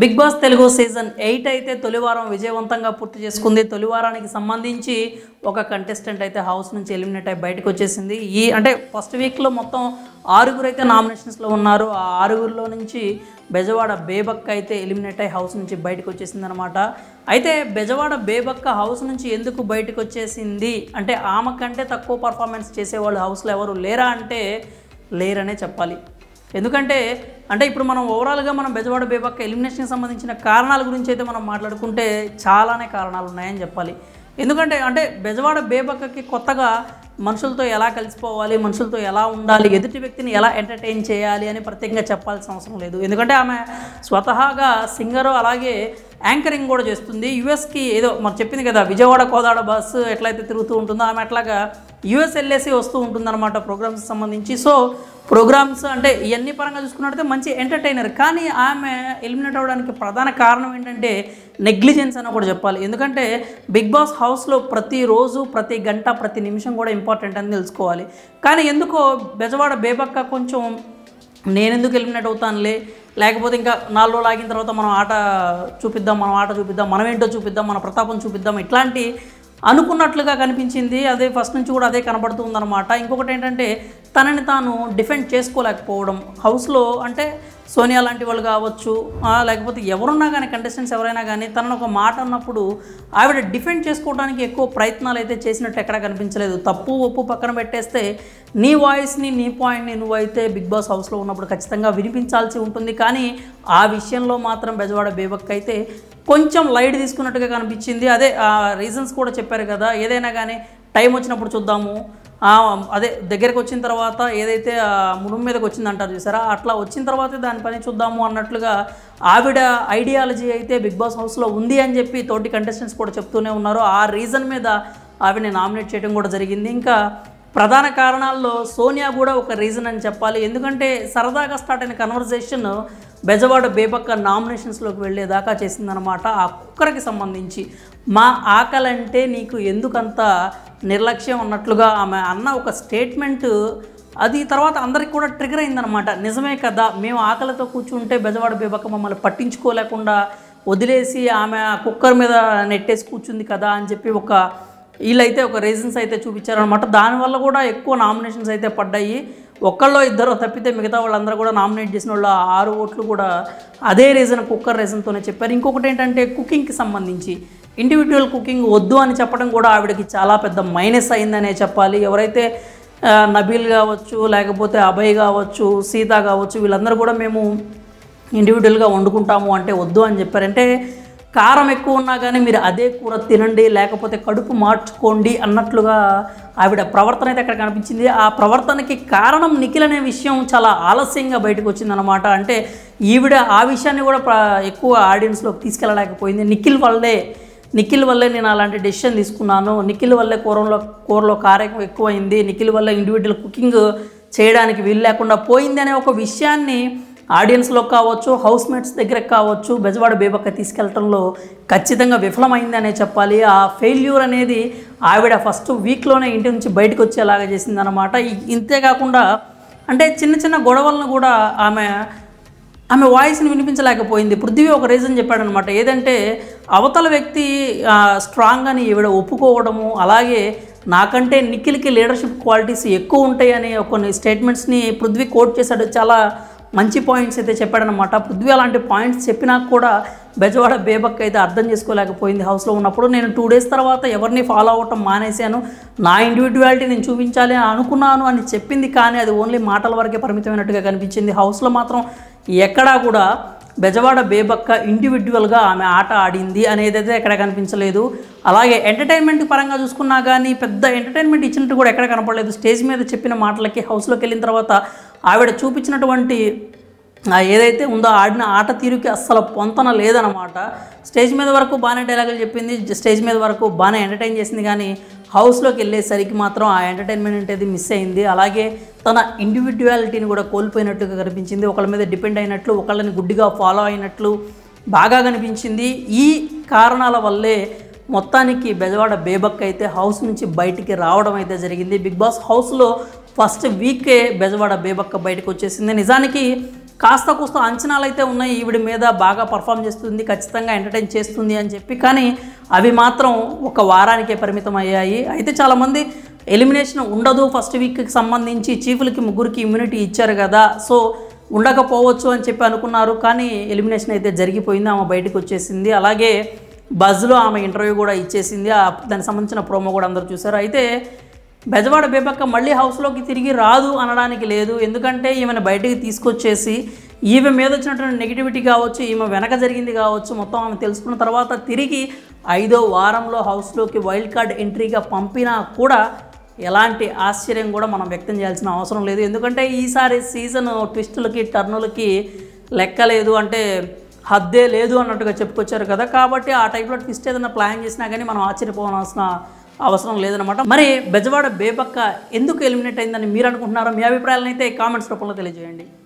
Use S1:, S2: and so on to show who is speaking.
S1: Bigg Boss Telugu season eight అయితే తొలివారం విజయవంతంగా పూర్తి చేసుకుంది. తొలివారానికి సంబంధించి ఒక కంటెస్టెంట్ అయితే హౌస్ నుంచి ఎలిమినేట్ అయి బయటకు వచ్చేసింది. ఈ అంటే ఫస్ట్ వీక్లో మొత్తం ఆరుగురు అయితే నామినేషన్స్లో ఉన్నారు. ఆ ఆరుగురిలో నుంచి బెజవాడ బేబక్క అయితే ఎలిమినేట్ అయ్యి హౌస్ నుంచి బయటకు వచ్చేసింది అనమాట అయితే బెజవాడ బేబక్క హౌస్ నుంచి ఎందుకు బయటకు వచ్చేసింది? అంటే ఆమె కంటే తక్కువ పర్ఫార్మెన్స్ చేసేవాళ్ళు హౌస్లో ఎవరు లేరా అంటే లేరనే చెప్పాలి. ఎందుకంటే అంటే ఇప్పుడు మనం ఓవరాల్గా మనం బెజవాడ బేబక్క ఎలిమినేషన్కి సంబంధించిన కారణాల గురించి అయితే మనం మాట్లాడుకుంటే చాలానే కారణాలు ఉన్నాయని చెప్పాలి. ఎందుకంటే అంటే బెజవాడ బేబక్కకి కొత్తగా మనుషులతో ఎలా కలిసిపోవాలి మనుషులతో ఎలా ఉండాలి ఎదుటి వ్యక్తిని ఎలా ఎంటర్టైన్ చేయాలి అని ప్రత్యేకంగా చెప్పాల్సిన అవసరం లేదు. ఎందుకంటే ఆమె స్వతహాగా సింగరు అలాగే యాంకరింగ్ కూడా చేస్తుంది. యుఎస్కి ఏదో మరి చెప్పింది కదా విజయవాడ కోదాడ బస్సు ఎట్లయితే తిరుగుతూ ఉంటుందో ఆమె అట్లాగా యుఎస్ వెళ్ళేసి వస్తూ ఉంటుందన్నమాట ప్రోగ్రామ్స్ సంబంధించి. సో ప్రోగ్రామ్స్ అంటే ఇవన్నీ పరంగా చూసుకున్నట్టయితే మంచి ఎంటర్టైనర్. కానీ ఆమె ఎలిమినేట్ అవ్వడానికి ప్రధాన కారణం ఏంటంటే నెగ్లిజెన్స్ అని కూడా చెప్పాలి. ఎందుకంటే బిగ్ బాస్ హౌస్లో ప్రతిరోజు ప్రతి గంట ప్రతి నిమిషం కూడా ఇంపార్టెంట్ అని తెలుసుకోవాలి. కానీ ఎందుకో బెజవాడ బేబక్క కొంచెం నేనెందుకు ఎలిమినేట్ అవుతానులే? లేకపోతే ఇంకా నాలుగు రోజులు ఆగిన తర్వాత మనం ఆట చూపిద్దాం మనం ఆట చూపిద్దాం మనం ఏంటో చూపిద్దాం మన ప్రతాపం చూపిద్దాం ఇట్లాంటి అనుకున్నట్లుగా కనిపించింది. అదే ఫస్ట్ నుంచి కూడా అదే కనబడుతుందన్నమాట. ఇంకొకటి ఏంటంటే తనని తాను డిఫెండ్ చేసుకోలేకపోవడం. హౌస్లో అంటే సోనియా లాంటి వాళ్ళు కావచ్చు లేకపోతే ఎవరున్నా కానీ కంటెస్టెంట్స్ ఎవరైనా కానీ తనను ఒక మాట అన్నప్పుడు ఆవిడ డిఫెండ్ చేసుకోవడానికి ఎక్కువ ప్రయత్నాలు అయితే చేసినట్టు ఎక్కడ కనిపించలేదు. తప్పు ఒప్పు పక్కన పెట్టేస్తే నీ వాయిస్ని నీ పాయింట్ని నువ్వైతే బిగ్ బాస్ హౌస్లో ఉన్నప్పుడు ఖచ్చితంగా వినిపించాల్సి ఉంటుంది. కానీ ఆ విషయంలో మాత్రం బెజవాడ బేబక్ అయితే కొంచెం లైట్ తీసుకున్నట్టుగా కనిపించింది. అదే రీజన్స్ కూడా చెప్పారు కదా. ఏదైనా కానీ టైం వచ్చినప్పుడు చూద్దాము. అదే దగ్గరకు వచ్చిన తర్వాత ఏదైతే మునుం మీదకి వచ్చింది అంటారు చూసారా? అట్లా వచ్చిన తర్వాత దాని పని చూద్దాము అన్నట్లుగా ఆవిడ ఐడియాలజీ అయితే బిగ్ బాస్ హౌస్లో ఉంది అని చెప్పి తోటి కంటెస్టెంట్స్ కూడా చెప్తూనే ఉన్నారు. ఆ రీజన్ మీద ఆవిడని నామినేట్ చేయడం కూడా జరిగింది. ఇంకా ప్రధాన కారణాల్లో సోనియా కూడా ఒక రీజన్ అని చెప్పాలి. ఎందుకంటే సరదాగా స్టార్ట్ అయిన కన్వర్జేషన్ బెజవాడ బేబక్క నామినేషన్స్లోకి వెళ్ళేదాకా చేసిందనమాట ఆ కుక్కర్కి సంబంధించి మా ఆకలంటే నీకు ఎందుకంత నిర్లక్ష్యం అన్నట్లుగా ఆమె అన్న ఒక స్టేట్మెంట్ అది తర్వాత అందరికి కూడా ట్రిగర్ అయిందనమాట నిజమే కదా మేము ఆకలితో కూర్చుంటే బెజవాడ బేబక్క మమ్మల్ని పట్టించుకోలేకుండా వదిలేసి ఆమె ఆ కుక్కర్ మీద నెట్టేసి కూర్చుంది కదా అని చెప్పి ఒక వీళ్ళైతే ఒక రీజన్స్ అయితే చూపించారనమాట దానివల్ల కూడా ఎక్కువ నామినేషన్స్ అయితే పడ్డాయి. ఒక్కళ్ళో ఇద్దరు తప్పితే మిగతా వాళ్ళందరూ కూడా నామినేట్ చేసిన వాళ్ళు ఆరు ఓట్లు కూడా అదే రీజన్ కుక్కర్ రీజన్తోనే చెప్పారు. ఇంకొకటి ఏంటంటే కుకింగ్కి సంబంధించి ఇండివిజువల్ కుకింగ్ వద్దు అని చెప్పడం కూడా ఆవిడకి చాలా పెద్ద మైనస్ అయిందనే చెప్పాలి. ఎవరైతే నబీల్ కావచ్చు లేకపోతే అభయ్ కావచ్చు సీత కావచ్చు వీళ్ళందరూ కూడా మేము ఇండివిజువల్గా వండుకుంటాము అంటే వద్దు అని చెప్పారంటే కారం ఎక్కువ ఉన్నా కానీ మీరు అదే కూర తినండి లేకపోతే కడుపు మార్చుకోండి అన్నట్లుగా ఆవిడ ప్రవర్తన అయితే అక్కడ కనిపించింది. ఆ ప్రవర్తనకి కారణం నిఖిల్ అనే విషయం చాలా ఆలస్యంగా బయటకు వచ్చిందనమాట అంటే ఈవిడ ఆ విషయాన్ని కూడా ఎక్కువ ఆడియన్స్లోకి తీసుకెళ్ళలేకపోయింది నిఖిల్ వల్లే నిఖిల్ వల్లే నేను అలాంటి డెసిషన్ తీసుకున్నాను. నిఖిల్ వల్లే కూరలో కూరలో కారం ఎక్కువైంది. నిఖిల్ వల్ల ఇండివిజువల్ కుకింగ్ చేయడానికి వీలు లేకుండా పోయింది అనే ఒక విషయాన్ని ఆడియన్స్లో కావచ్చు హౌస్ మేట్స్ దగ్గరకు కావచ్చు బెజవాడ బేబక్క తీసుకెళ్ళడంలో ఖచ్చితంగా విఫలమైంది అనే చెప్పాలి. ఆ ఫెయిల్యూర్ అనేది ఆవిడ ఫస్ట్ వీక్లోనే ఇంటి నుంచి బయటకు వచ్చేలాగా చేసిందనమాట ఇంతేకాకుండా ఇంతే కాకుండా అంటే చిన్న చిన్న గొడవలను కూడా ఆమె ఆమె వాయిస్ని వినిపించలేకపోయింది. పృథ్వీ ఒక రీజన్ చెప్పాడనమాట ఏదంటే అవతల వ్యక్తి స్ట్రాంగ్ అని ఈవిడ ఒప్పుకోవడము అలాగే నాకంటే నిఖిల్కి లీడర్షిప్ క్వాలిటీస్ ఎక్కువ ఉంటాయని కొన్ని స్టేట్మెంట్స్ని పృథ్వీ కోట్ చేశాడు. చాలా మంచి పాయింట్స్ అయితే చెప్పాడనమాట పృథ్వీ అలాంటి పాయింట్స్ చెప్పినా కూడా బెజవాడ బేబక్ అయితే అర్థం చేసుకోలేకపోయింది హౌస్లో ఉన్నప్పుడు. నేను టూ డేస్ తర్వాత ఎవరిని ఫాలో అవ్వటం మానేశాను. నా ఇండివిజువాలిటీ నేను చూపించాలి అనుకున్నాను అని చెప్పింది కానీ అది ఓన్లీ మాటల వరకే పరిమితమైనట్టుగా కనిపించింది. హౌస్లో మాత్రం ఎక్కడా కూడా బెజవాడ బేబక్క ఇండివిజువల్గా ఆమె ఆట ఆడింది అనేది అయితే ఎక్కడ కనిపించలేదు. అలాగే ఎంటర్టైన్మెంట్ పరంగా చూసుకున్నా కానీ పెద్ద ఎంటర్టైన్మెంట్ ఇచ్చినట్టు కూడా ఎక్కడ కనపడలేదు. స్టేజ్ మీద చెప్పిన మాటలకి హౌస్లోకి వెళ్ళిన తర్వాత ఆవిడ చూపించినటువంటి ఏదైతే ఉందో ఆడిన ఆట తీరుకి అస్సలు పొంతన లేదనమాట స్టేజ్ మీద వరకు బాగానే డైలాగులు చెప్పింది స్టేజ్ మీద వరకు బాగానే ఎంటర్టైన్ చేసింది కానీ హౌస్లోకి వెళ్ళేసరికి మాత్రం ఆ ఎంటర్టైన్మెంట్ అనేది మిస్ అయింది. అలాగే తన ఇండివిజువాలిటీని కూడా కోల్పోయినట్టుగా కనిపించింది. ఒకళ్ళ మీద డిపెండ్ అయినట్లు ఒకళ్ళని గుడ్డిగా ఫాలో అయినట్లు బాగా కనిపించింది. ఈ కారణాల వల్లే మొత్తానికి బెజవాడ బేబక్ అయితే హౌస్ నుంచి బయటికి రావడం అయితే జరిగింది. బిగ్ బాస్ హౌస్లో ఫస్ట్ వీకే బెజవాడ బేబక్క బయటకు వచ్చేసింది. నిజానికి కాస్త కూస్త అంచనాలు అయితే ఉన్నాయి. ఈవిడ మీద బాగా పర్ఫామ్ చేస్తుంది ఖచ్చితంగా ఎంటర్టైన్ చేస్తుంది అని చెప్పి కానీ అవి మాత్రం ఒక వారానికే పరిమితం అయ్యాయి. అయితే చాలామంది ఎలిమినేషన్ ఉండదు. ఫస్ట్ వీక్కి సంబంధించి చీఫ్లకి ముగ్గురికి ఇమ్యూనిటీ ఇచ్చారు కదా. సో ఉండకపోవచ్చు అని చెప్పి అనుకున్నారు. కానీ ఎలిమినేషన్ అయితే జరిగిపోయింది. ఆమె బయటకు వచ్చేసింది. అలాగే బజ్లో ఆమె ఇంటర్వ్యూ కూడా ఇచ్చేసింది. ఆ దానికి సంబంధించిన ప్రోమో కూడా అందరూ చూశారు. అయితే బెజవాడ బేబక్క మళ్ళీ హౌస్లోకి తిరిగి రాదు అనడానికి లేదు. ఎందుకంటే ఈమెను బయటికి తీసుకొచ్చేసి ఈమె మీద వచ్చినటువంటి నెగిటివిటీ కావచ్చు ఈమె వెనక జరిగింది కావచ్చు మొత్తం ఆమె తెలుసుకున్న తర్వాత తిరిగి ఐదో వారంలో హౌస్లోకి వైల్డ్ కార్డ్ ఎంట్రీగా పంపినా కూడా ఎలాంటి ఆశ్చర్యం కూడా మనం వ్యక్తం చేయాల్సిన అవసరం లేదు. ఎందుకంటే ఈసారి సీజన్ ట్విస్టులకి టర్నులకి లెక్కలేదు అంటే హద్దే లేదు అన్నట్టుగా చెప్పుకొచ్చారు కదా. కాబట్టి ఆ టైప్లో ట్విస్ట్ ఏదైనా ప్లాన్ చేసినా కానీ మనం ఆశ్చర్యపోవాల్సిన అవసరం లేదనమాట మరి బెజవాడ బేబక్క ఎందుకు ఎలిమినేట్ అయిందని మీరు అనుకుంటున్నారో మీ అభిప్రాయాలను అయితే కామెంట్స్ రూపంలో తెలియజేయండి.